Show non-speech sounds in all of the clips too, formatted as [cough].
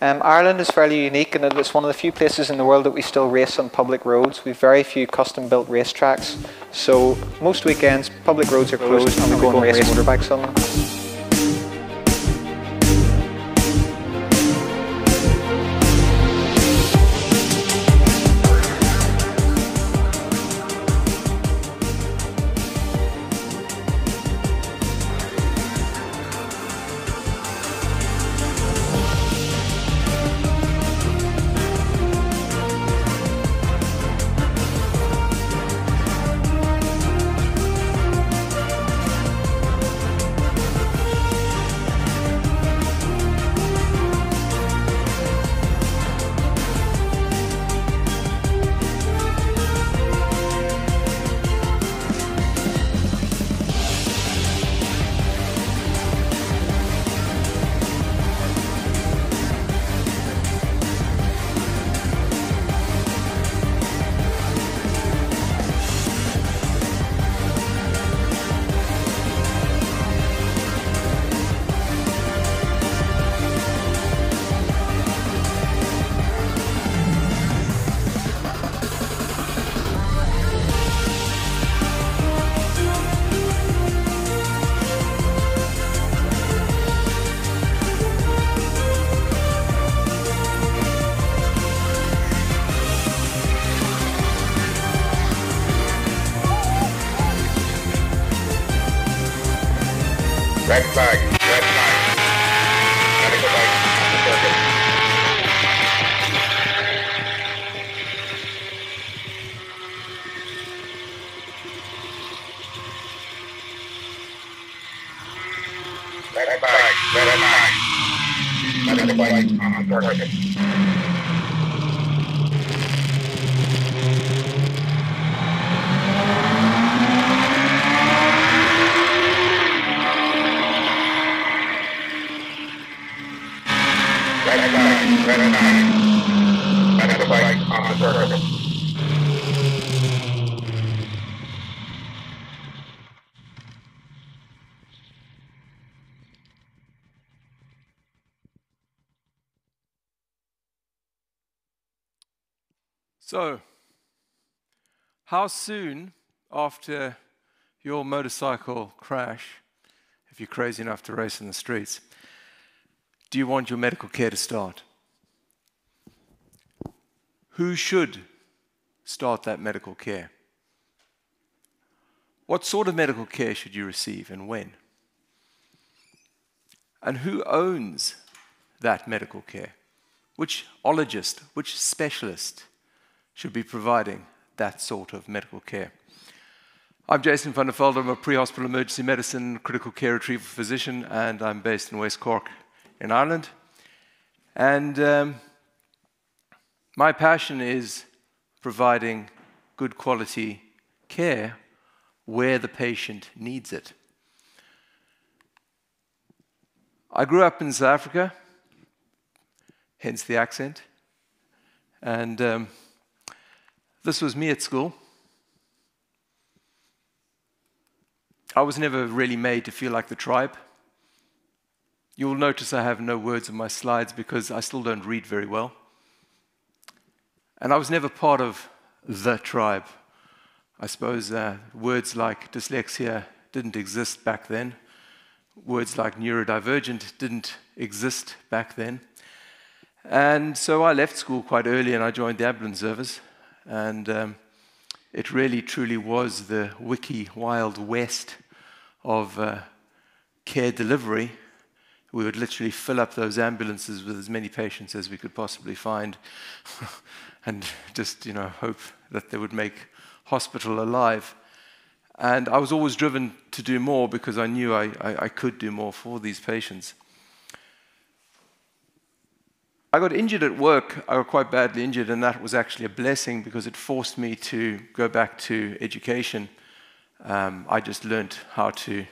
Um, Ireland is fairly unique and it's one of the few places in the world that we still race on public roads. We've very few custom built racetracks. So most weekends public roads are closed and we go and race motorbikes on them. So, how soon after your motorcycle crash, if you're crazy enough to race in the streets, do you want your medical care to start? Who should start that medical care? What sort of medical care should you receive and when? And who owns that medical care? Which ologist, which specialist should be providing that sort of medical care? I'm Jason van der Velde. I'm a pre hospital emergency medicine critical care retrieval physician, and I'm based in West Cork in Ireland. And um, my passion is providing good quality care where the patient needs it. I grew up in South Africa, hence the accent. And um, this was me at school. I was never really made to feel like the tribe. You'll notice I have no words in my slides because I still don't read very well. And I was never part of the tribe. I suppose uh, words like dyslexia didn't exist back then. Words like neurodivergent didn't exist back then. And so I left school quite early and I joined the ambulance service. And um, it really, truly was the wiki wild west of uh, care delivery. We would literally fill up those ambulances with as many patients as we could possibly find [laughs] and just, you know, hope that they would make hospital alive. And I was always driven to do more because I knew I, I, I could do more for these patients. I got injured at work. I got quite badly injured, and that was actually a blessing because it forced me to go back to education. Um, I just learned how to,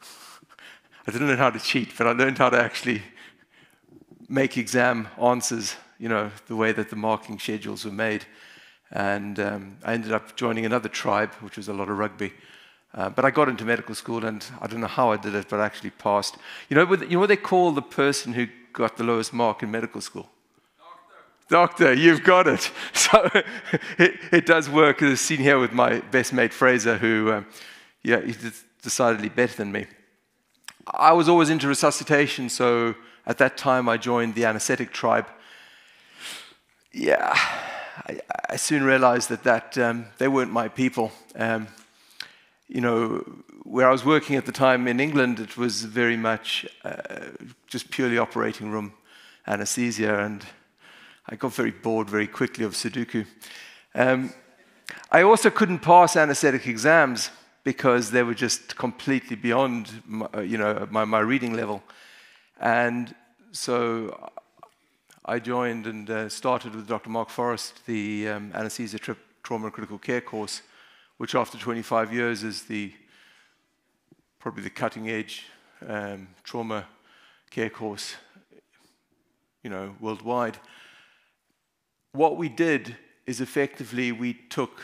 [laughs] I didn't learn how to cheat, but I learned how to actually make exam answers, you know, the way that the marking schedules were made. And um, I ended up joining another tribe, which was a lot of rugby. Uh, but I got into medical school, and I don't know how I did it, but I actually passed. You know, what- you know what they call the person who got the lowest mark in medical school? Doctor, you've got it. [laughs] So it, it does work. As seen here with my best mate Fraser, who, um, yeah, he's decidedly better than me. I was always into resuscitation, so at that time I joined the anesthetic tribe. Yeah, I, I soon realized that, that um, they weren't my people. Um, you know, where I was working at the time in England, it was very much uh, just purely operating room anesthesia, and I got very bored very quickly of Sudoku. Um, I also couldn't pass anesthetic exams because they were just completely beyond my, uh, you know, my, my reading level. And so I joined and uh, started with Dr. Mark Forrest, the um, anesthesia trip, trauma and critical care course, which after 25 years is the probably the cutting edge um, trauma care course, you know, worldwide. What we did is effectively we took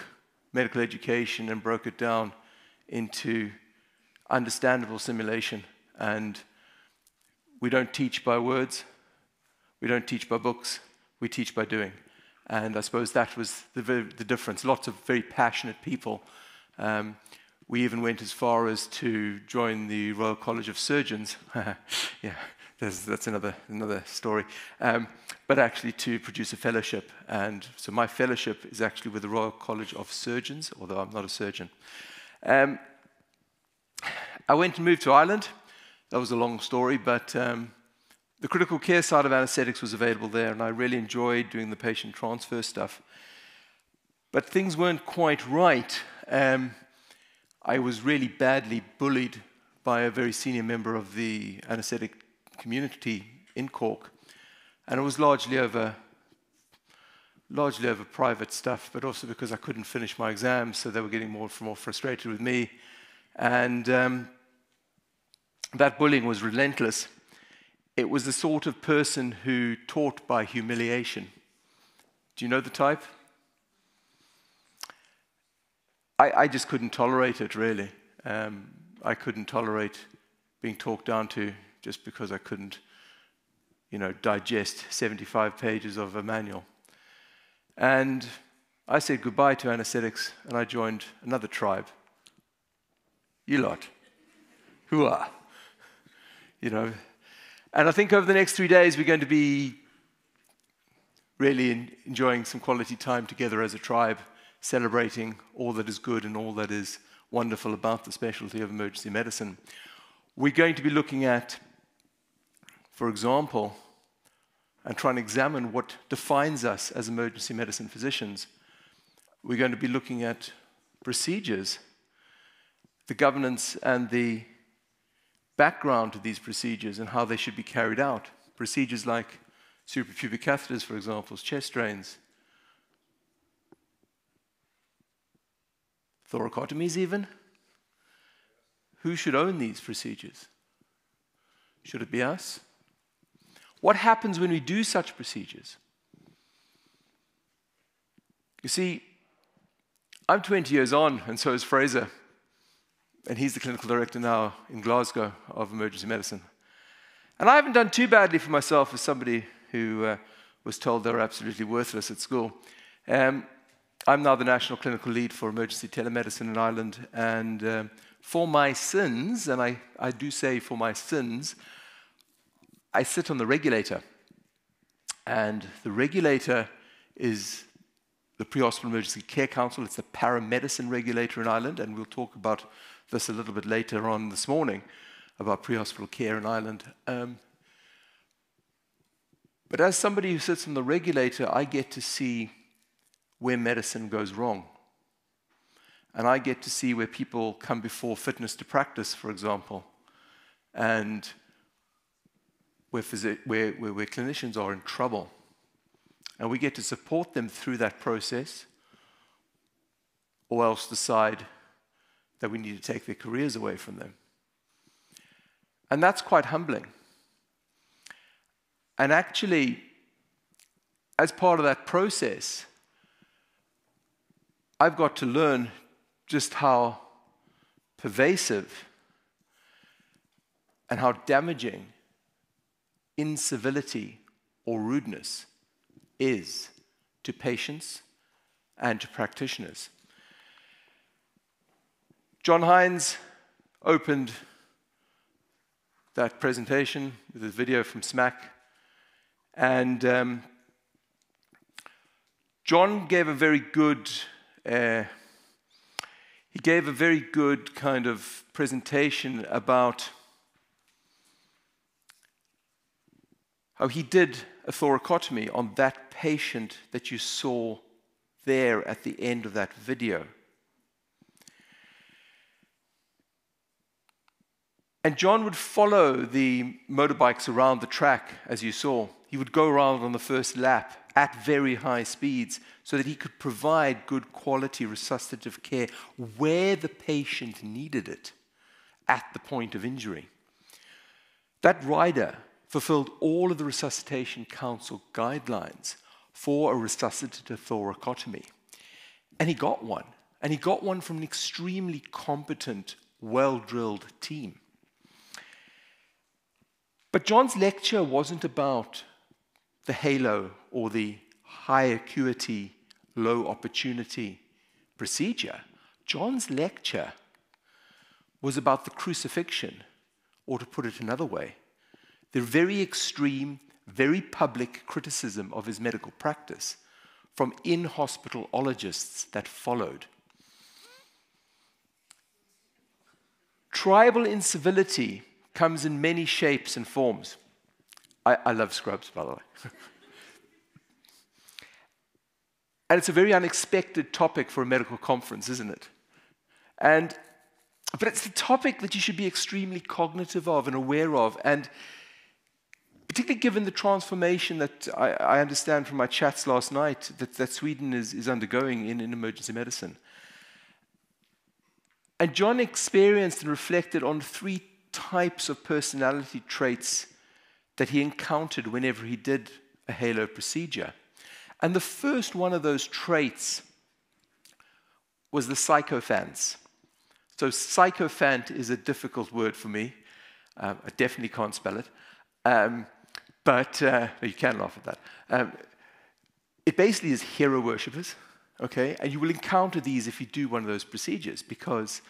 medical education and broke it down into understandable simulation. And we don't teach by words, we don't teach by books, we teach by doing. And I suppose that was the, the difference. Lots of very passionate people. Um, we even went as far as to join the Royal College of Surgeons. [laughs] yeah, that's another, another story. Um, but actually to produce a fellowship. And so my fellowship is actually with the Royal College of Surgeons, although I'm not a surgeon. Um, I went and moved to Ireland. That was a long story, but um, the critical care side of anesthetics was available there, and I really enjoyed doing the patient transfer stuff. But things weren't quite right. Um, I was really badly bullied by a very senior member of the anesthetic community in Cork, and it was largely over largely over private stuff, but also because I couldn't finish my exams, so they were getting more and more frustrated with me. And um, that bullying was relentless. It was the sort of person who taught by humiliation. Do you know the type? I, I just couldn't tolerate it, really. Um, I couldn't tolerate being talked down to just because I couldn't, you know, digest 75 pages of a manual. And I said goodbye to anesthetics and I joined another tribe you lot. Who are? You know. And I think over the next three days, we're going to be really enjoying some quality time together as a tribe, celebrating all that is good and all that is wonderful about the specialty of emergency medicine. We're going to be looking at, for example, and trying to examine what defines us as emergency medicine physicians. We're going to be looking at procedures the governance and the background to these procedures and how they should be carried out. Procedures like suprapubic catheters, for example, chest drains, thoracotomies, even. Who should own these procedures? Should it be us? What happens when we do such procedures? You see, I'm 20 years on, and so is Fraser and he's the clinical director now in Glasgow of emergency medicine. And I haven't done too badly for myself as somebody who uh, was told they were absolutely worthless at school. Um, I'm now the national clinical lead for emergency telemedicine in Ireland, and um, for my sins, and I, I do say for my sins, I sit on the regulator. And the regulator is the Pre-Hospital Emergency Care Council. It's the paramedicine regulator in Ireland, and we'll talk about this a little bit later on this morning about pre-hospital care in Ireland. Um, but as somebody who sits on the regulator, I get to see where medicine goes wrong. And I get to see where people come before fitness to practice, for example, and where, where, where, where clinicians are in trouble. And we get to support them through that process, or else decide that we need to take their careers away from them. And that's quite humbling. And actually, as part of that process, I've got to learn just how pervasive and how damaging incivility or rudeness is to patients and to practitioners. John Hinds opened that presentation with a video from SMACC, and um, John gave a very good, uh, he gave a very good kind of presentation about how he did a thoracotomy on that patient that you saw there at the end of that video. And John would follow the motorbikes around the track, as you saw. He would go around on the first lap at very high speeds so that he could provide good quality resuscitative care where the patient needed it at the point of injury. That rider fulfilled all of the Resuscitation Council guidelines for a resuscitative thoracotomy. And he got one. And he got one from an extremely competent, well drilled team. But John's lecture wasn't about the halo or the high acuity, low opportunity procedure. John's lecture was about the crucifixion, or to put it another way, the very extreme, very public criticism of his medical practice from in hospital ologists that followed. Tribal incivility comes in many shapes and forms. I, I love scrubs, by the way. [laughs] and it's a very unexpected topic for a medical conference, isn't it? And but it's the topic that you should be extremely cognitive of and aware of. And particularly given the transformation that I, I understand from my chats last night that, that Sweden is, is undergoing in, in emergency medicine. And John experienced and reflected on three types of personality traits that he encountered whenever he did a halo procedure. And the first one of those traits was the sycophants. So, psychophant is a difficult word for me. Um, I definitely can't spell it. Um, but uh, you can laugh at that. Um, it basically is hero worshippers, okay? And you will encounter these if you do one of those procedures because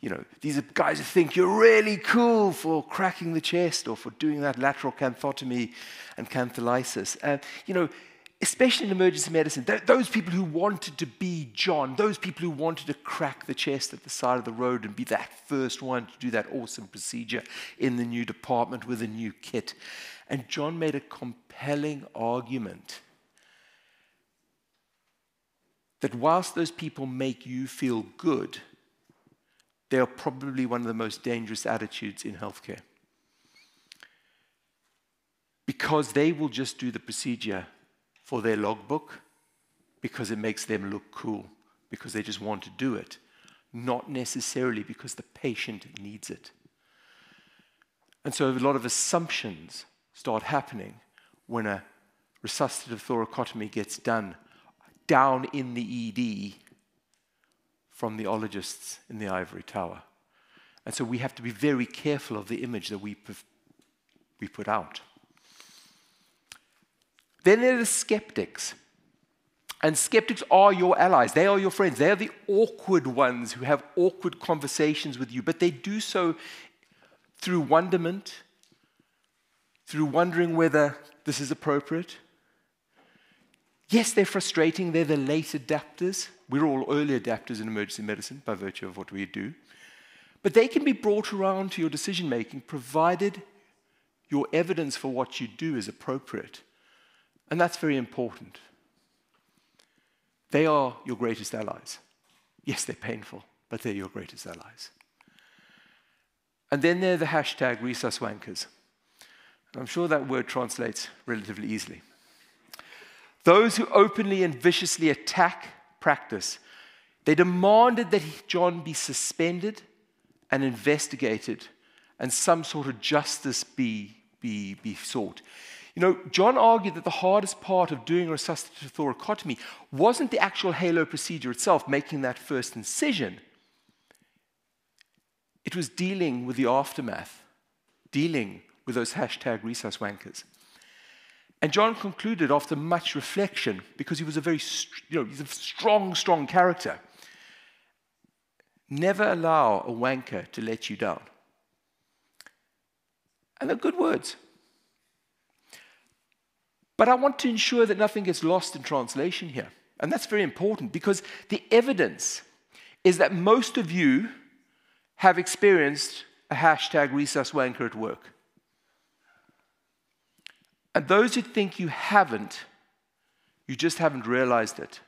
you know, these are guys who think you're really cool for cracking the chest or for doing that lateral canthotomy and cantholysis. And, uh, you know, especially in emergency medicine, th- those people who wanted to be John, those people who wanted to crack the chest at the side of the road and be that first one to do that awesome procedure in the new department with a new kit. And John made a compelling argument that whilst those people make you feel good, they are probably one of the most dangerous attitudes in healthcare. Because they will just do the procedure for their logbook because it makes them look cool, because they just want to do it, not necessarily because the patient needs it. And so a lot of assumptions start happening when a resuscitative thoracotomy gets done down in the ED from the ologists in the ivory tower. And so we have to be very careful of the image that we, we put out. Then there are the skeptics. And skeptics are your allies. They are your friends. They are the awkward ones who have awkward conversations with you, but they do so through wonderment, through wondering whether this is appropriate, Yes, they're frustrating. They're the late adapters. We're all early adapters in emergency medicine by virtue of what we do. But they can be brought around to your decision making provided your evidence for what you do is appropriate. And that's very important. They are your greatest allies. Yes, they're painful, but they're your greatest allies. And then they're the hashtag resuswankers. I'm sure that word translates relatively easily. Those who openly and viciously attack practice, they demanded that John be suspended and investigated and some sort of justice be, be, be sought. You know, John argued that the hardest part of doing a resuscitative thoracotomy wasn't the actual halo procedure itself, making that first incision. It was dealing with the aftermath, dealing with those hashtag resus wankers. And John concluded after much reflection, because he was a very, you know, he's a strong, strong character. Never allow a wanker to let you down. And they're good words. But I want to ensure that nothing gets lost in translation here. And that's very important because the evidence is that most of you have experienced a hashtag resus wanker at work. And those who think you haven't, you just haven't realized it.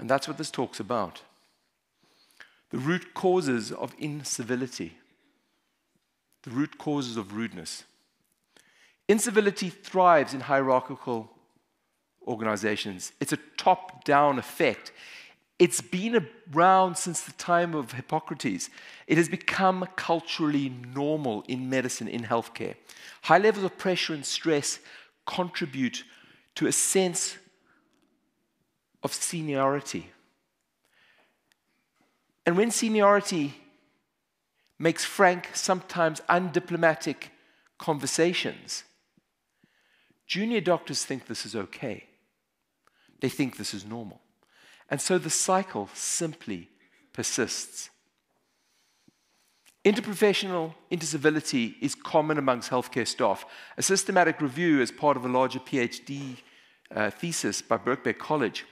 And that's what this talks about. The root causes of incivility, the root causes of rudeness. Incivility thrives in hierarchical organizations. It's a top down effect. It's been around since the time of Hippocrates. It has become culturally normal in medicine, in healthcare. High levels of pressure and stress contribute to a sense of seniority. And when seniority makes frank, sometimes undiplomatic conversations, junior doctors think this is okay. They think this is normal. And so the cycle simply persists. Interprofessional incivility is common amongst healthcare staff. A systematic review as part of a larger PhD uh, thesis by Birkbeck College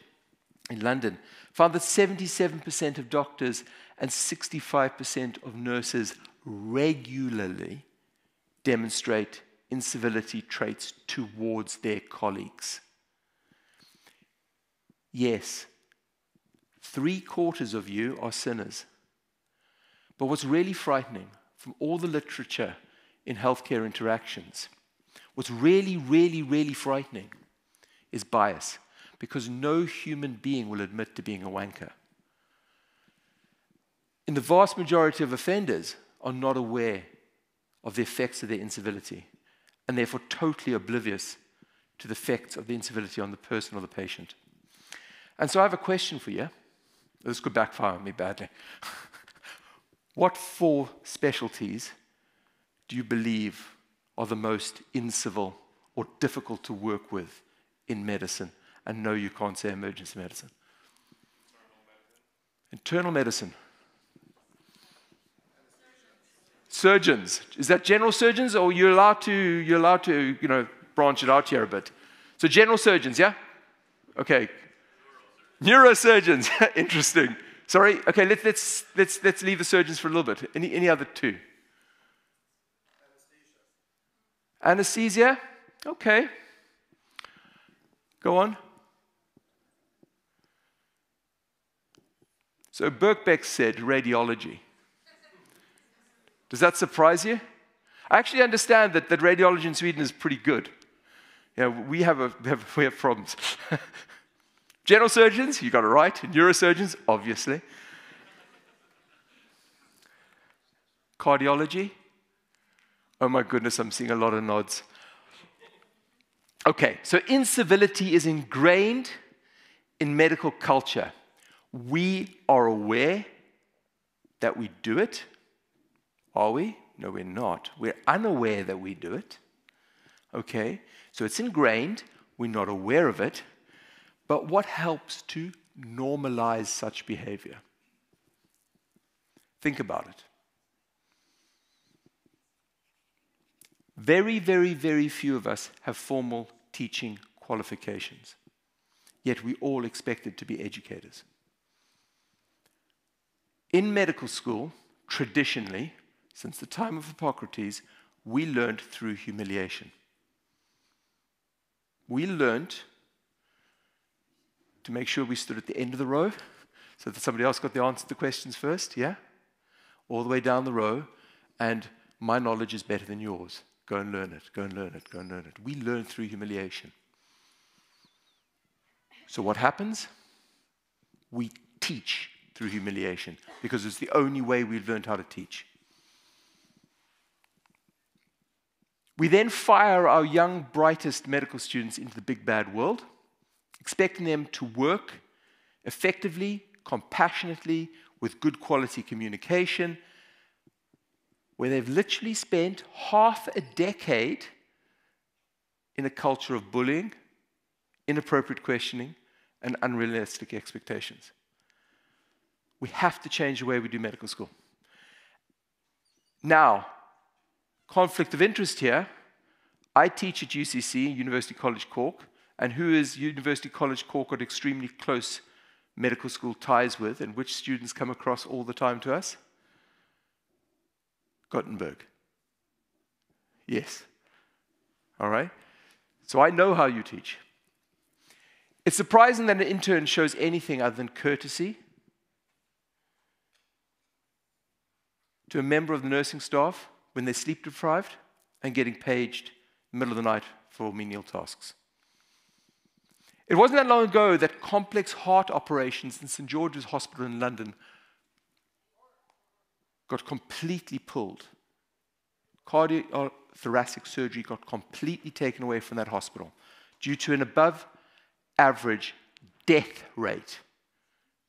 in London found that 77% of doctors and 65% of nurses regularly demonstrate incivility traits towards their colleagues. Yes, three quarters of you are sinners. But what's really frightening from all the literature in healthcare interactions, what's really, really, really frightening is bias, because no human being will admit to being a wanker. And the vast majority of offenders are not aware of the effects of their incivility and therefore totally oblivious to the effects of the incivility on the person or the patient. And so I have a question for you. This could backfire on me badly. [laughs] what four specialties do you believe are the most incivil or difficult to work with in medicine? And no, you can't say emergency medicine. Internal medicine. Surgeons. Is that general surgeons, or you're allowed to you're allowed to you know branch it out here a bit? So general surgeons, yeah. Okay, Neurosurgeons, [laughs] interesting. Sorry, okay, let, us let's, let's, let's leave the surgeons for a little bit. Any, any other two? Anesthesia. Anesthesia? Okay. Go on. So Birkbeck said radiology. Does that surprise you? I actually understand that, that radiology in Sweden is pretty good. Yeah, we have, a, we have problems. [laughs] General surgeons, you got it right. Neurosurgeons, obviously. Cardiology. Oh my goodness, I'm seeing a lot of nods. Okay, so incivility is ingrained in medical culture. We are aware that we do it. Are we? No, we're not. We're unaware that we do it. Okay, so it's ingrained. We're not aware of it. But what helps to normalize such behavior? Think about it. Very, very, very few of us have formal teaching qualifications, yet we all expected to be educators. In medical school, traditionally, since the time of Hippocrates, we learned through humiliation. We learned to make sure we stood at the end of the row so that somebody else got the answer to the questions first, yeah? All the way down the row, and my knowledge is better than yours. Go and learn it, go and learn it, go and learn it. We learn through humiliation. So what happens? We teach through humiliation because it's the only way we've learned how to teach. We then fire our young, brightest medical students into the big bad world expecting them to work effectively, compassionately, with good quality communication, where they've literally spent half a decade in a culture of bullying, inappropriate questioning, and unrealistic expectations. We have to change the way we do medical school. Now, conflict of interest here. I teach at UCC, University College Cork, and who is University College Cork got extremely close medical school ties with, and which students come across all the time to us? Gothenburg. Yes. All right? So I know how you teach. It's surprising that an intern shows anything other than courtesy to a member of the nursing staff when they're sleep deprived and getting paged in the middle of the night for menial tasks. It wasn't that long ago that complex heart operations in St. George's Hospital in London got completely pulled. Cardiothoracic surgery got completely taken away from that hospital due to an above average death rate.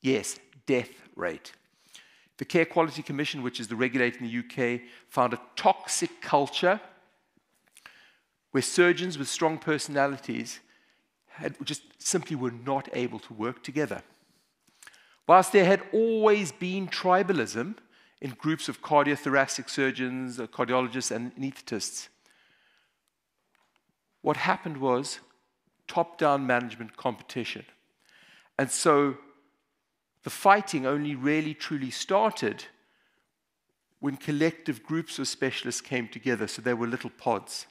Yes, death rate. The Care Quality Commission, which is the regulator in the UK, found a toxic culture where surgeons with strong personalities had just simply were not able to work together. Whilst there had always been tribalism in groups of cardiothoracic surgeons, uh, cardiologists, and anesthetists, what happened was top down management competition. And so the fighting only really truly started when collective groups of specialists came together. So there were little pods,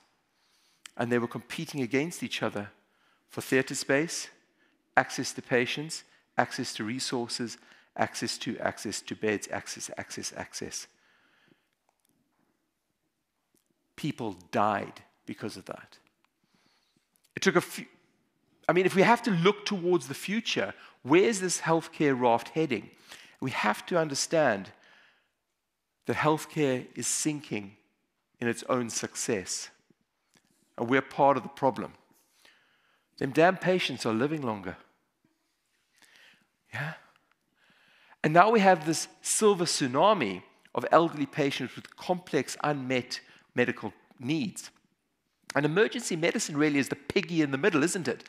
and they were competing against each other for theatre space, access to patients, access to resources, access to access to beds, access, access, access. People died because of that. It took a few, I mean, if we have to look towards the future, where's this healthcare raft heading? We have to understand that healthcare is sinking in its own success. And we're part of the problem. Them damn patients are living longer. Yeah? And now we have this silver tsunami of elderly patients with complex, unmet medical needs. And emergency medicine really is the piggy in the middle, isn't it?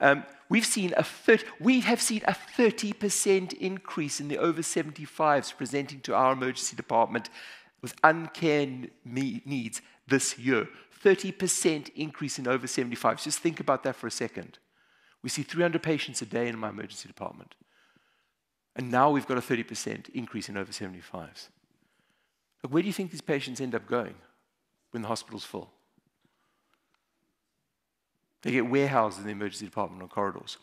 Um, we've seen a 30, we have seen a 30% increase in the over 75s presenting to our emergency department with uncare needs this year. 30% increase in over 75s. Just think about that for a second. We see 300 patients a day in my emergency department. And now we've got a 30% increase in over 75s. Like, where do you think these patients end up going when the hospital's full? They get warehoused in the emergency department on corridors.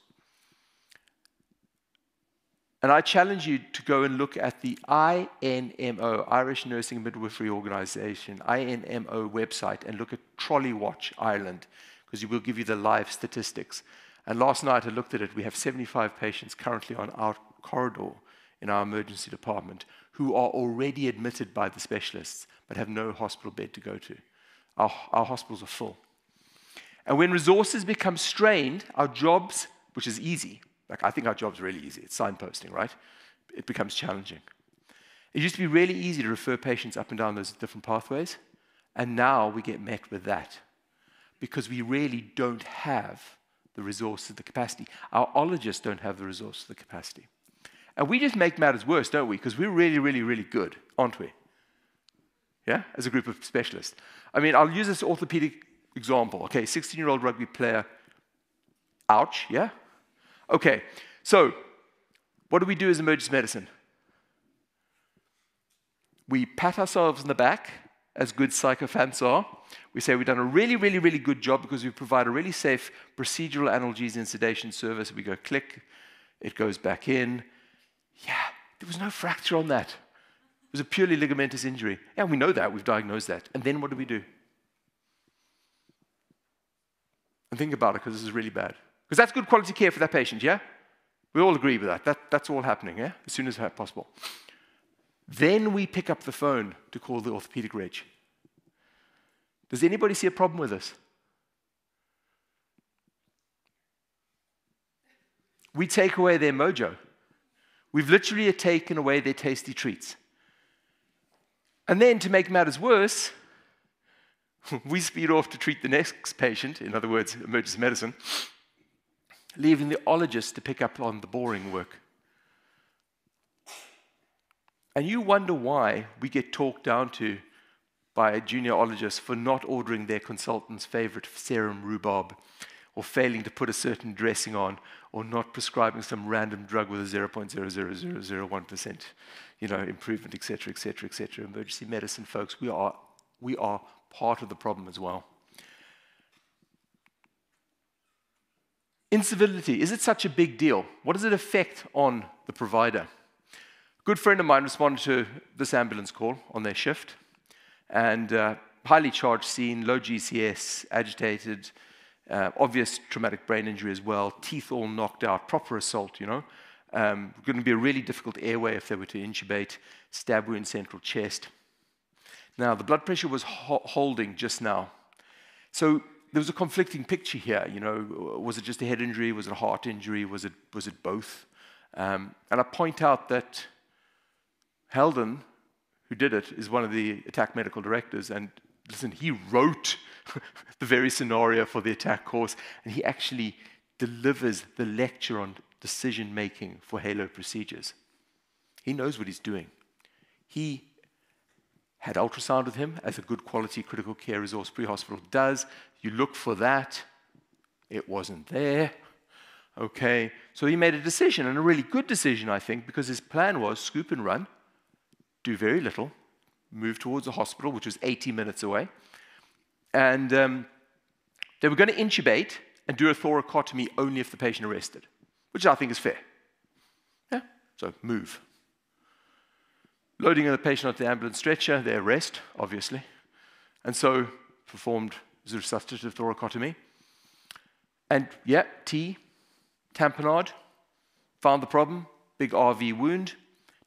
And I challenge you to go and look at the INMO, Irish Nursing Midwifery Organization, INMO website, and look at Trolley Watch Ireland, because it will give you the live statistics. And last night I looked at it. We have 75 patients currently on our corridor in our emergency department who are already admitted by the specialists but have no hospital bed to go to. Our, our hospitals are full. And when resources become strained, our jobs, which is easy, like I think our job's really easy, it's signposting, right? It becomes challenging. It used to be really easy to refer patients up and down those different pathways, and now we get met with that because we really don't have the resources, the capacity. Our ologists don't have the resources, the capacity. And we just make matters worse, don't we? Because we're really, really, really good, aren't we? Yeah, as a group of specialists. I mean, I'll use this orthopedic example. Okay, 16 year old rugby player. Ouch, yeah? Okay, so what do we do as emergency medicine? We pat ourselves on the back, as good psychophants are. We say we've done a really, really, really good job because we provide a really safe procedural analgesia and sedation service. We go click, it goes back in. Yeah, there was no fracture on that. It was a purely ligamentous injury. Yeah, we know that. We've diagnosed that. And then what do we do? And think about it because this is really bad. Because that's good quality care for that patient, yeah? We all agree with that. that. That's all happening, yeah? As soon as possible. Then we pick up the phone to call the orthopedic reg. Does anybody see a problem with this? We take away their mojo. We've literally taken away their tasty treats. And then to make matters worse, [laughs] we speed off to treat the next patient, in other words, emergency medicine, leaving the ologist to pick up on the boring work. And you wonder why we get talked down to by ologist for not ordering their consultant's favorite serum rhubarb, or failing to put a certain dressing on, or not prescribing some random drug with a 0.00001% you know, improvement, etc., etc., etc. Emergency medicine, folks, we are, we are part of the problem as well. Incivility, is it such a big deal? What does it affect on the provider? A good friend of mine responded to this ambulance call on their shift, and uh, highly charged scene, low GCS, agitated, uh, obvious traumatic brain injury as well, teeth all knocked out, proper assault, you know. Um, going to be a really difficult airway if they were to intubate, stab wound central chest. Now, the blood pressure was ho holding just now. So there was a conflicting picture here. You know, was it just a head injury? Was it a heart injury? Was it, was it both? Um, and I point out that Heldon, who did it, is one of the ATACC medical directors. And listen, he wrote [laughs] the very scenario for the ATACC course, and he actually delivers the lecture on decision making for Halo procedures. He knows what he's doing. He had ultrasound with him, as a good quality critical care resource pre hospital does. You look for that, it wasn't there. Okay, so he made a decision, and a really good decision, I think, because his plan was scoop and run, do very little, move towards the hospital, which was 80 minutes away. And um, they were going to intubate and do a thoracotomy only if the patient arrested, which I think is fair. Yeah? So move. Loading the patient onto the ambulance stretcher, they arrest, obviously. And so performed resuscitative thoracotomy. And yeah, T, tamponade, found the problem, big RV wound.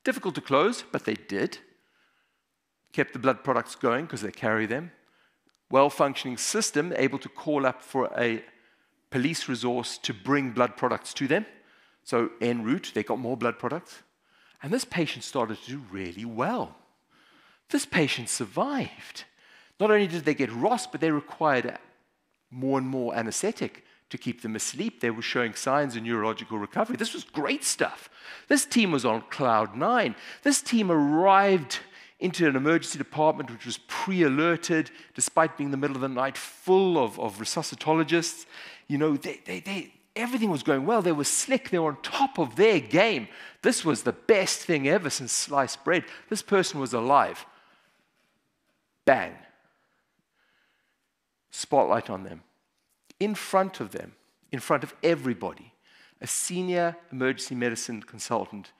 Difficult to close, but they did. Kept the blood products going because they carry them. Well functioning system, able to call up for a police resource to bring blood products to them. So en route, they got more blood products. And this patient started to do really well. This patient survived. Not only did they get ROSC, but they required more and more anesthetic to keep them asleep. They were showing signs of neurological recovery. This was great stuff. This team was on cloud nine. This team arrived into an emergency department which was pre alerted, despite being the middle of the night, full of, of resuscitologists. You know, they, they, they, everything was going well. They were slick. They were on top of their game. This was the best thing ever since sliced bread. This person was alive. Bang. Spotlight on them. In front of them, in front of everybody, a senior emergency medicine consultant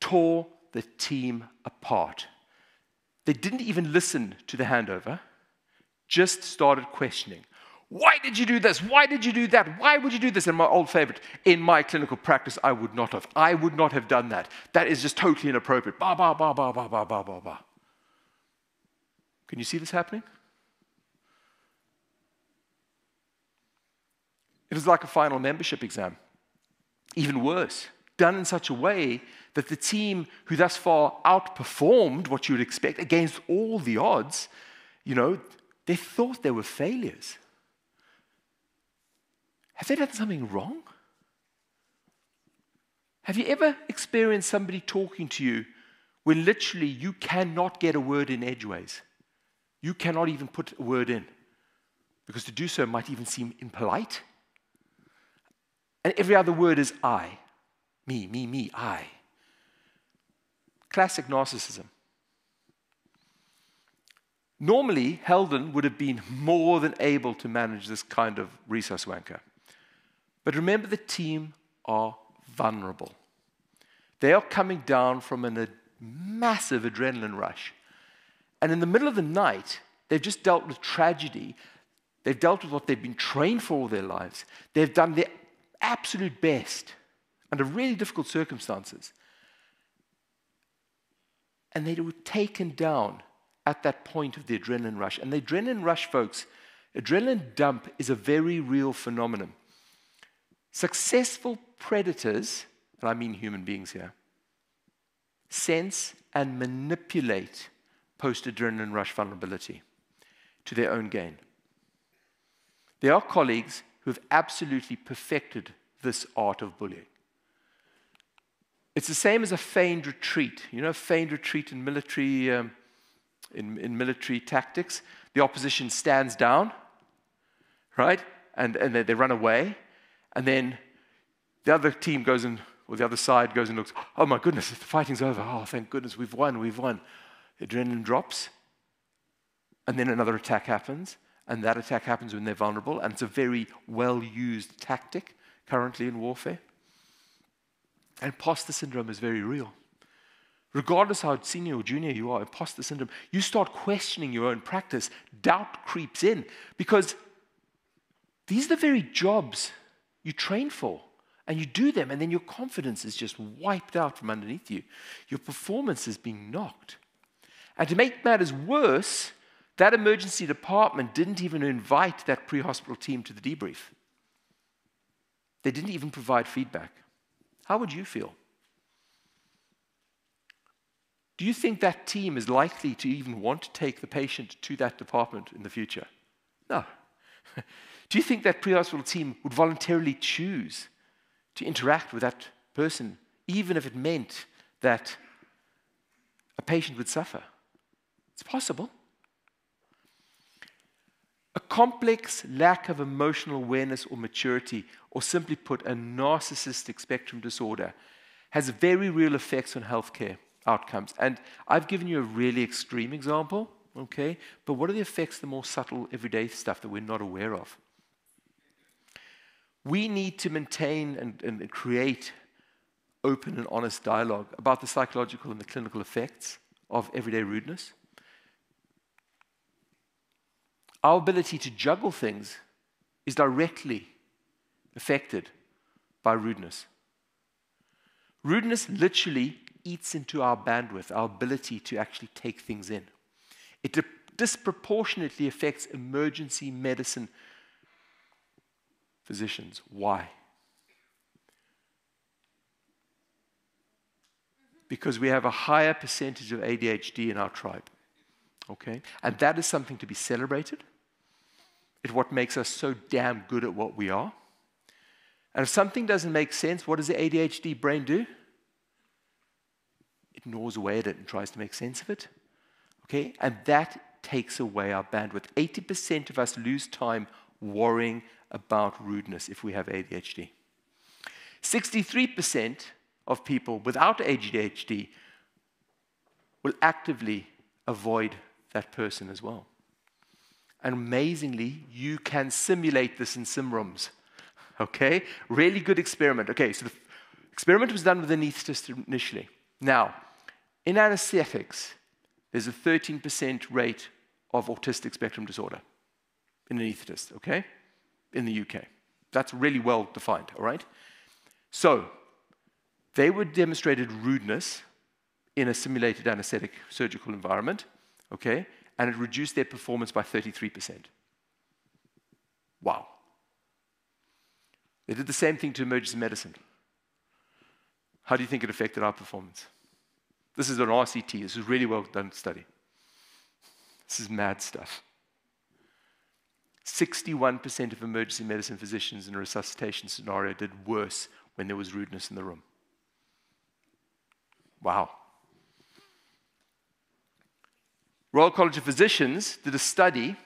tore the team apart. They didn't even listen to the handover, just started questioning. Why did you do this? Why did you do that? Why would you do this? And my old favorite, in my clinical practice, I would not have. I would not have done that. That is just totally inappropriate. Ba, ba, ba, ba, ba, ba, ba, ba, ba. Can you see this happening? It was like a final membership exam. Even worse, done in such a way that the team who thus far outperformed what you would expect against all the odds, you know, they thought they were failures. Have they done something wrong? Have you ever experienced somebody talking to you when literally you cannot get a word in edgeways? You cannot even put a word in because to do so might even seem impolite. And every other word is I. Me, me, me, I. Classic narcissism. Normally, Heldon would have been more than able to manage this kind of resus wanker. But remember, the team are vulnerable. They are coming down from a massive adrenaline rush. And in the middle of the night, they've just dealt with tragedy. They've dealt with what they've been trained for all their lives. They've done their absolute best under really difficult circumstances. And they were taken down at that point of the adrenaline rush. And the adrenaline rush, folks, adrenaline dump is a very real phenomenon. Successful predators, and I mean human beings here, sense and manipulate post adrenaline rush vulnerability to their own gain. There are colleagues who have absolutely perfected this art of bullying. It's the same as a feigned retreat. You know, feigned retreat in military, um, in, in military tactics. The opposition stands down, right? And, and they, they run away. And then the other team goes and, or the other side goes and looks, oh my goodness, the fighting's over. Oh, thank goodness, we've won, we've won. Adrenaline drops. And then another attack happens. And that attack happens when they're vulnerable. And it's a very well used tactic currently in warfare. And imposter syndrome is very real. Regardless how senior or junior you are, imposter syndrome, you start questioning your own practice. Doubt creeps in because these are the very jobs you train for. And you do them, and then your confidence is just wiped out from underneath you. Your performance is being knocked. And to make matters worse, that emergency department didn't even invite that pre hospital team to the debrief. They didn't even provide feedback. How would you feel? Do you think that team is likely to even want to take the patient to that department in the future? No. [laughs] Do you think that pre hospital team would voluntarily choose to interact with that person, even if it meant that a patient would suffer? It's possible. A complex lack of emotional awareness or maturity, or simply put, a narcissistic spectrum disorder, has very real effects on healthcare outcomes. And I've given you a really extreme example, okay? But what are the effects, the more subtle, everyday stuff that we're not aware of? We need to maintain and, and create open and honest dialogue about the psychological and the clinical effects of everyday rudeness. Our ability to juggle things is directly affected by rudeness. Rudeness literally eats into our bandwidth, our ability to actually take things in. It disproportionately affects emergency medicine physicians. Why? Because we have a higher percentage of ADHD in our tribe. Okay? And that is something to be celebrated. It's what makes us so damn good at what we are. And if something doesn't make sense, what does the ADHD brain do? It gnaws away at it and tries to make sense of it. Okay? And that takes away our bandwidth. 80% of us lose time worrying about rudeness if we have ADHD. 63% of people without ADHD will actively avoid that person as well. And amazingly, you can simulate this in sim rooms. [laughs] Okay? Really good experiment. Okay, so the experiment was done with an anesthetist initially. Now, in anesthetics, there's a 13% rate of autistic spectrum disorder in anesthetist, okay? In the UK. That's really well defined, all right? So, they were demonstrated rudeness in a simulated anesthetic surgical environment, okay? and it reduced their performance by 33%. Wow. They did the same thing to emergency medicine. How do you think it affected our performance? This is an RCT. This is really well done study. This is mad stuff. 61% of emergency medicine physicians in a resuscitation scenario did worse when there was rudeness in the room. Wow. Royal College of Physicians did a study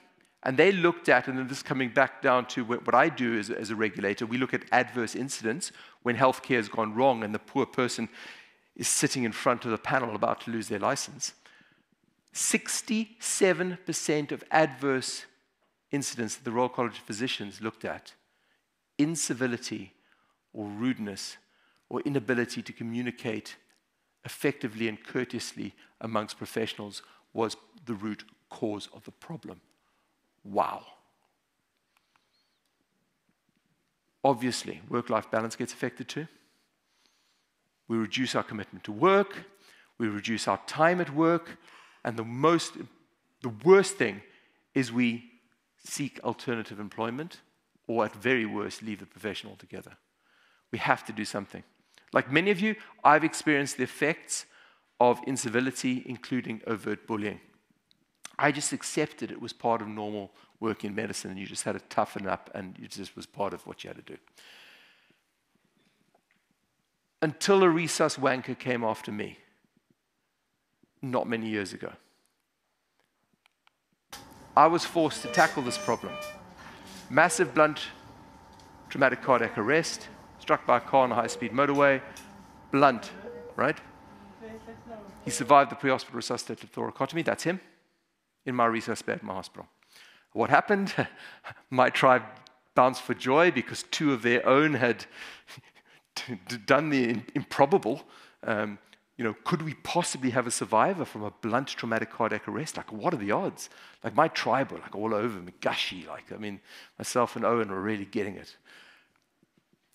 and they looked at, and then this is coming back down to what I do as, as a regulator, we look at adverse incidents when healthcare has gone wrong and the poor person is sitting in front of the panel about to lose their license. 67% of adverse incidents that the Royal College of Physicians looked at, incivility or rudeness or inability to communicate effectively and courteously amongst professionals was the root cause of the problem. Wow. Obviously, work life balance gets affected too. We reduce our commitment to work, we reduce our time at work, and the most the worst thing is we seek alternative employment or at very worst leave the profession altogether. We have to do something. Like many of you, I've experienced the effects of incivility, including overt bullying I just accepted it was part of normal work in medicine and you just had to toughen up and it just was part of what you had to do. Until a resus wanker came after me, not many years ago. I was forced to tackle this problem. Massive blunt traumatic cardiac arrest, struck by a car on a high speed motorway, blunt, right? He survived the pre hospital resuscitative thoracotomy, that's him, in my resus bed in my hospital. What happened? [laughs] my tribe bounced for joy because two of their own had done the improbable. Um, you know, could we possibly have a survivor from a blunt traumatic cardiac arrest? Like, what are the odds? Like, my tribe were like all over me, gushy. Like, I mean, myself and Owen were really getting it.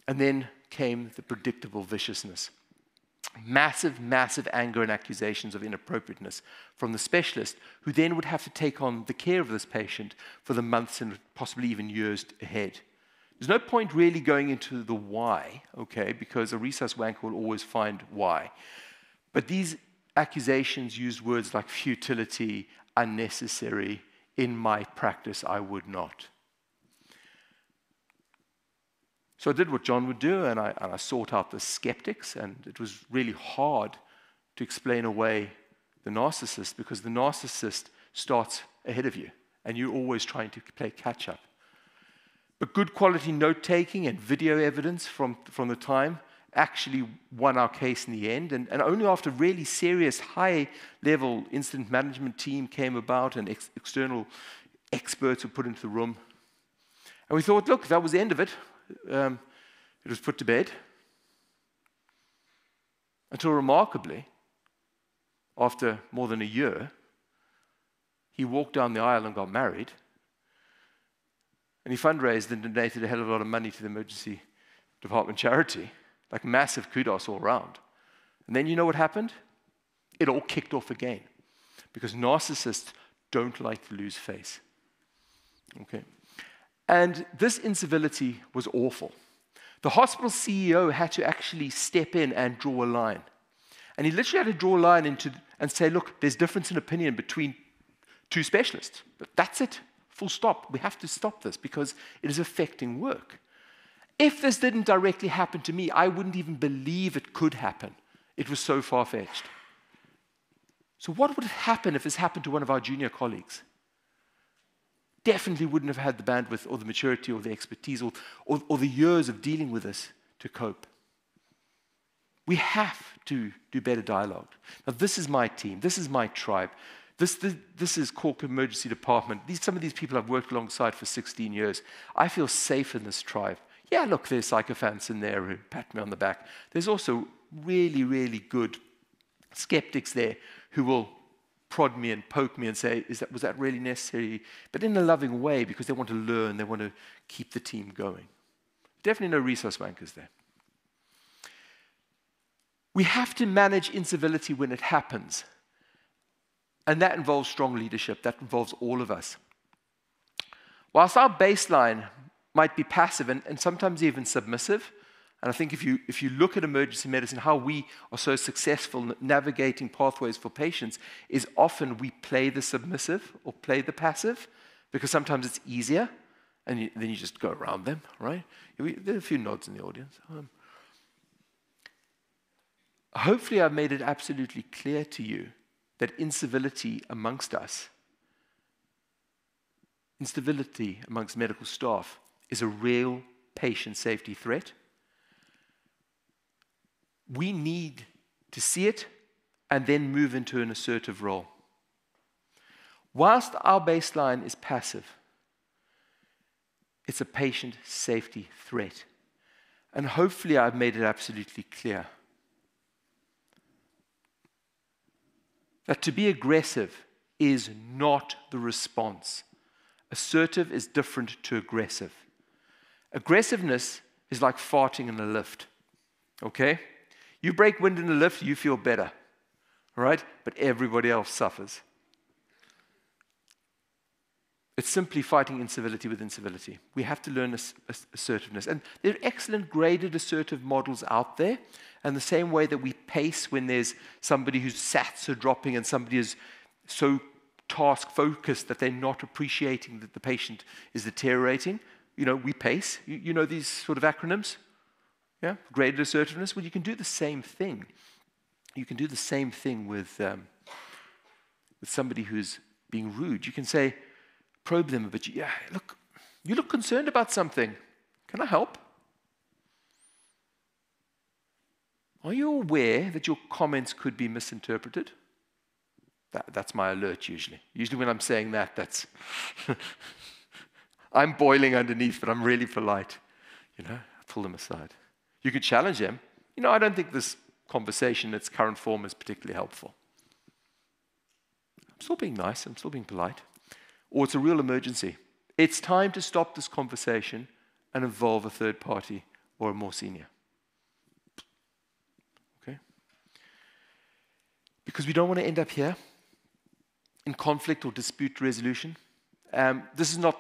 And then came the predictable viciousness. Massive, massive anger and accusations of inappropriateness from the specialist, who then would have to take on the care of this patient for the months and possibly even years ahead. There's no point really going into the why, okay, because a resus wanker will always find why. But these accusations used words like futility, unnecessary. In my practice, I would not. So I did what John would do, and I, and I sought out the skeptics, and it was really hard to explain away the narcissist because the narcissist starts ahead of you, and you're always trying to play catch up. But good quality note taking and video evidence from, from the time actually won our case in the end. And, and only after really serious, high level incident management team came about and ex- external experts were put into the room. And we thought, look, that was the end of it. Um, it was put to bed. Until remarkably, after more than a year, he walked down the aisle and got married. And he fundraised and donated a hell of a lot of money to the emergency department charity. Like massive kudos all around. And then you know what happened? It all kicked off again. Because narcissists don't like to lose face. Okay? And this incivility was awful. The hospital CEO had to actually step in and draw a line. And he literally had to draw a line into and say, look, there's difference in opinion between two specialists. But that's it. Full stop. We have to stop this because it is affecting work. If this didn't directly happen to me, I wouldn't even believe it could happen. It was so far fetched. So, what would happen if this happened to one of our junior colleagues? Definitely wouldn't have had the bandwidth or the maturity or the expertise or, or, or the years of dealing with this to cope. We have to do better dialogue. Now, this is my team, this is my tribe. This, this, this, is Cork Emergency Department. These, some of these people I've worked alongside for 16 years. I feel safe in this tribe yeah, look, there's sycophants in there who pat me on the back. There's also really, really good skeptics there who will prod me and poke me and say, Is that, was that really necessary? But in a loving way because they want to learn, they want to keep the team going. Definitely no resus wankers there. We have to manage incivility when it happens. And that involves strong leadership, that involves all of us. Whilst our baseline might be passive and, and sometimes even submissive. And I think if you, if you look at emergency medicine, how we are so successful navigating pathways for patients is often we play the submissive or play the passive because sometimes it's easier and you, then you just go around them, right? There are a few nods in the audience. Um, hopefully, I've made it absolutely clear to you that incivility amongst us, instability amongst medical staff, is a real patient safety threat. We need to see it and then move into an assertive role. Whilst our baseline is passive, it's a patient safety threat. And hopefully, I've made it absolutely clear that to be aggressive is not the response. Assertive is different to aggressive. Aggressiveness is like farting in a lift. Okay? You break wind in the lift, you feel better. Right? But everybody else suffers. It's simply fighting incivility with incivility. We have to learn assertiveness. And there are excellent graded assertive models out there. And the same way that we pace when there's somebody whose sats are dropping and somebody is so task focused, that they're not appreciating that the patient is deteriorating. You know, we PACE. You, you know these sort of acronyms? Yeah? Graded assertiveness. Well, you can do the same thing. You can do the same thing with, um, with somebody who's being rude. You can say, probe them a bit. Yeah, look, you look concerned about something. Can I help? Are you aware that your comments could be misinterpreted? That, that's my alert usually. Usually, when I'm saying that, that's. [laughs] I'm boiling underneath, but I'm really polite. You know, I pull them aside. You could challenge them. You know, I don't think this conversation in its current form is particularly helpful. I'm still being nice, I'm still being polite. Or it's a real emergency. It's time to stop this conversation and involve a third party or a more senior. Okay? Because we don't want to end up here in conflict or dispute resolution. Um, this is not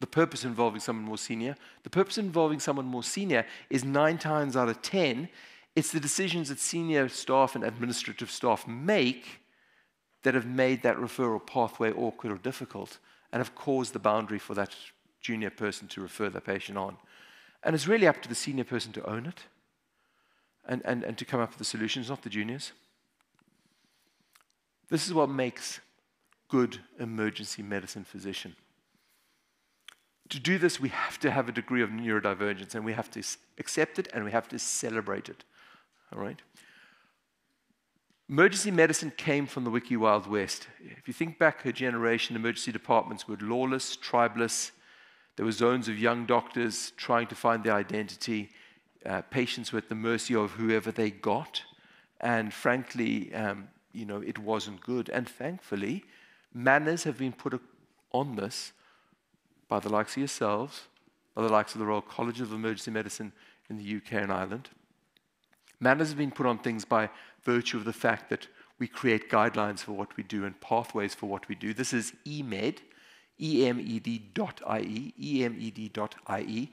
the purpose involving someone more senior. The purpose involving someone more senior is nine times out of ten, it's the decisions that senior staff and administrative staff make that have made that referral pathway awkward or difficult and have caused the boundary for that junior person to refer the patient on. And it's really up to the senior person to own it and, and, and to come up with the solutions, not the juniors. This is what makes good emergency medicine physician. To do this, we have to have a degree of neurodivergence and we have to accept it and we have to celebrate it. All right? Emergency medicine came from the Wiki Wild West. If you think back a generation, emergency departments were lawless, tribeless. There were zones of young doctors trying to find their identity. Uh, patients were at the mercy of whoever they got. And frankly, um, you know, it wasn't good. And thankfully, manners have been put on this by the likes of yourselves, by the likes of the Royal College of Emergency Medicine in the UK and Ireland. Manners have been put on things by virtue of the fact that we create guidelines for what we do and pathways for what we do. This is EMED, E-M-E-D.ie, E-M-E-D.ie,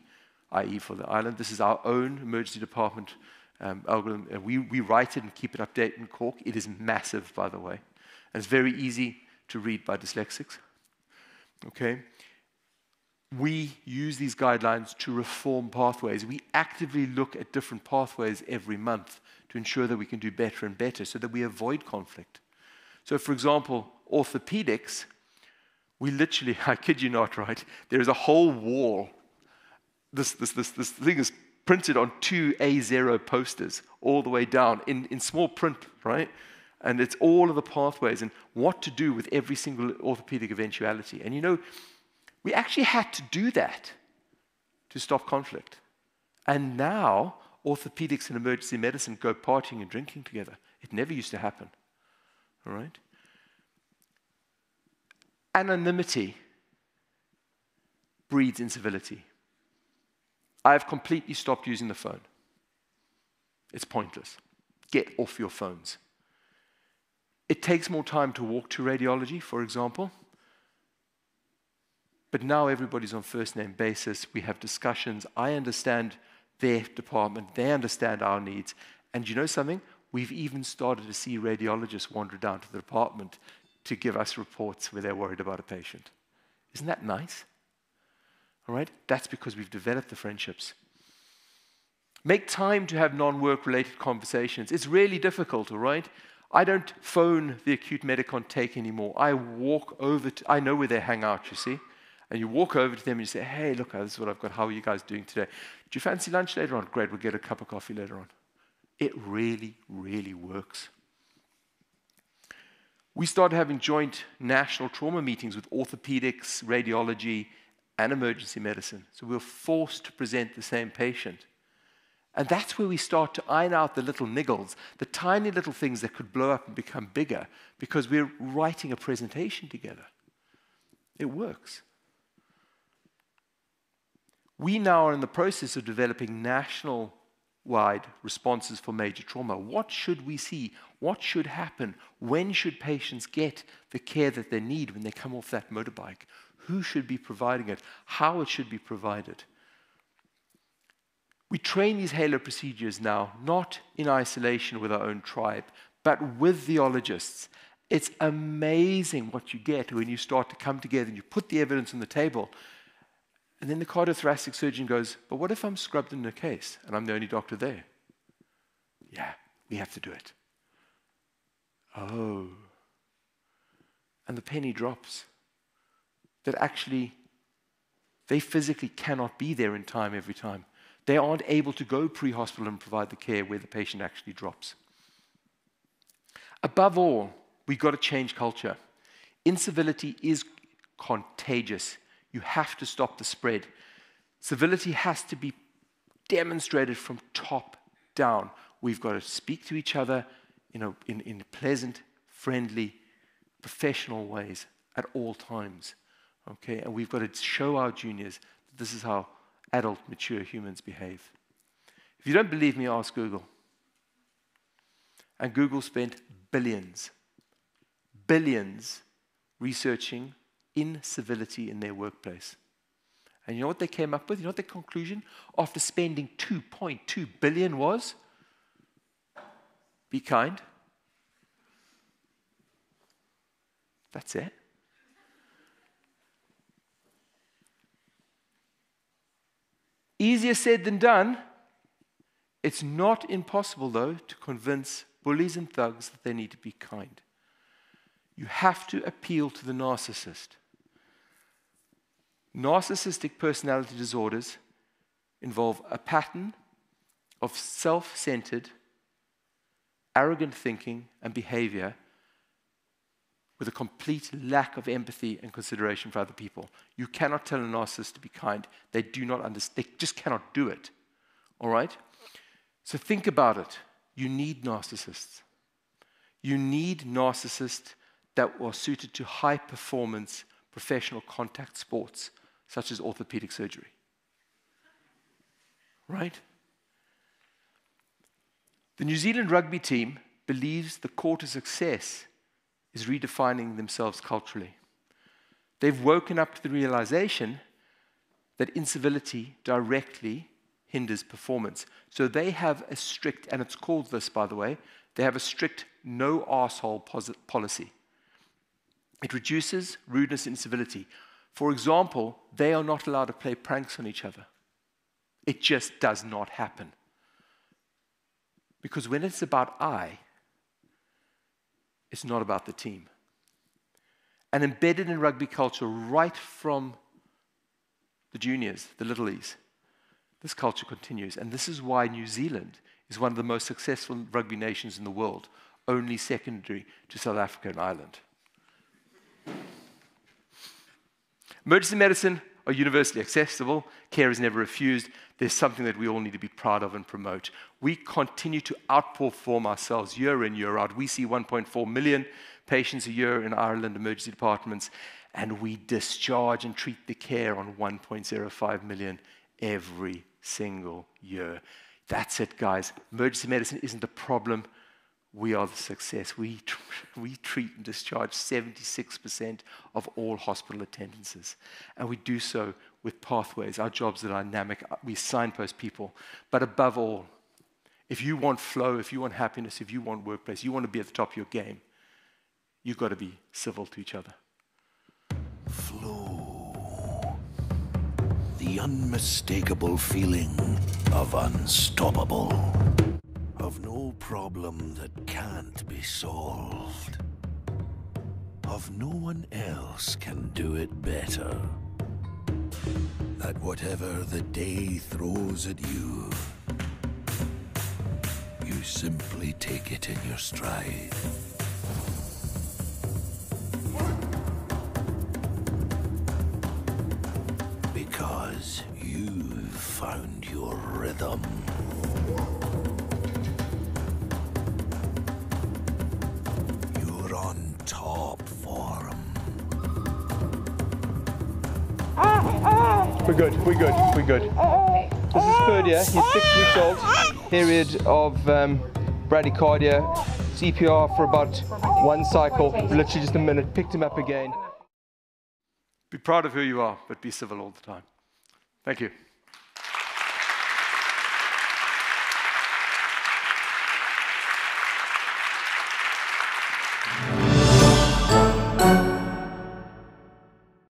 IE for the island. This is our own emergency department um, algorithm. And we, we write it and keep it updated in Cork. It is massive, by the way. And it's very easy to read by dyslexics. Okay? We use these guidelines to reform pathways. We actively look at different pathways every month to ensure that we can do better and better so that we avoid conflict. So, for example, orthopedics, we literally, [laughs] I kid you not, right? There is a whole wall. This, this, this, this thing is printed on two A0 posters all the way down in, in small print, right? And it's all of the pathways and what to do with every single orthopedic eventuality. And you know, we actually had to do that to stop conflict. And now, orthopedics and emergency medicine go partying and drinking together. It never used to happen. All right? Anonymity breeds incivility. I have completely stopped using the phone. It's pointless. Get off your phones. It takes more time to walk to radiology, for example. But now everybody's on first name basis. We have discussions. I understand their department, they understand our needs. And you know something? We've even started to see radiologists wander down to the department to give us reports where they're worried about a patient. Isn't that nice? All right? That's because we've developed the friendships. Make time to have non work related conversations. It's really difficult, all right? I don't phone the acute medicon take anymore. I walk over to, I know where they hang out, you see? And you walk over to them and you say, hey, look, this is what I've got. How are you guys doing today? Do you fancy lunch later on? Great, we'll get a cup of coffee later on. It really, really works. We started having joint national trauma meetings with orthopedics, radiology, and emergency medicine. So we were forced to present the same patient. And that's where we start to iron out the little niggles, the tiny little things that could blow up and become bigger because we're writing a presentation together. It works. We now are in the process of developing national wide responses for major trauma. What should we see? What should happen? When should patients get the care that they need when they come off that motorbike? Who should be providing it? How it should be provided? We train these halo procedures now, not in isolation with our own tribe, but with the ologists It's amazing what you get when you start to come together and you put the evidence on the table. And then the cardiothoracic surgeon goes, But what if I'm scrubbed in a case and I'm the only doctor there? Yeah, we have to do it. Oh. And the penny drops that actually they physically cannot be there in time every time. They aren't able to go pre hospital and provide the care where the patient actually drops. Above all, we've got to change culture. Incivility is contagious. You have to stop the spread. Civility has to be demonstrated from top down. We've got to speak to each other in, a, in, in pleasant, friendly, professional ways at all times. Okay, and we've got to show our juniors that this is how adult, mature humans behave. If you don't believe me, ask Google. And Google spent billions, billions researching incivility in their workplace. And you know what they came up with? You know what the conclusion after spending 2.2 billion was? Be kind. That's it. Easier said than done. It's not impossible, though, to convince bullies and thugs that they need to be kind. You have to appeal to the narcissist. Narcissistic personality disorders involve a pattern of self centered, arrogant thinking and behavior with a complete lack of empathy and consideration for other people. You cannot tell a narcissist to be kind. They do not understand, they just cannot do it. All right? So think about it. You need narcissists. You need narcissists that are suited to high performance professional contact sports, such as orthopedic surgery. Right? The New Zealand rugby team believes the core to success is redefining themselves culturally. They've woken up to the realization that incivility directly hinders performance. So they have a strict, and it's called this, by the way, they have a strict no asshole policy. It reduces rudeness and incivility. For example, they are not allowed to play pranks on each other. It just does not happen. Because when it's about I, it's not about the team. And embedded in rugby culture, right from the juniors, the little E's, this culture continues. And this is why New Zealand is one of the most successful rugby nations in the world, only secondary to South Africa and Ireland. Emergency medicine are universally accessible. Care is never refused. There's something that we all need to be proud of and promote. We continue to outperform ourselves year in, year out. We see 1.4 million patients a year in Ireland emergency departments, and we discharge and treat the care on 1.05 million every single year. That's it, guys. Emergency medicine isn't the problem we are the success. We, [laughs] we treat and discharge 76% of all hospital attendances. And we do so with pathways. Our jobs are dynamic. Uh, we signpost people. But above all, if you want flow, if you want happiness, if you want workplace, you want to be at the top of your game, you've got to be civil to each other. Flow. The unmistakable feeling of unstoppable of no problem that can't be solved. Of no one else can do it better. That whatever the day throws at you, you simply take it in your stride. Because you've found your rhythm. We're good, we're good, we're good. This is Ferdia, he's six weeks old. Period of um, bradycardia, CPR for about one cycle, literally just a minute, picked him up again. Be proud of who you are, but be civil all the time. Thank you.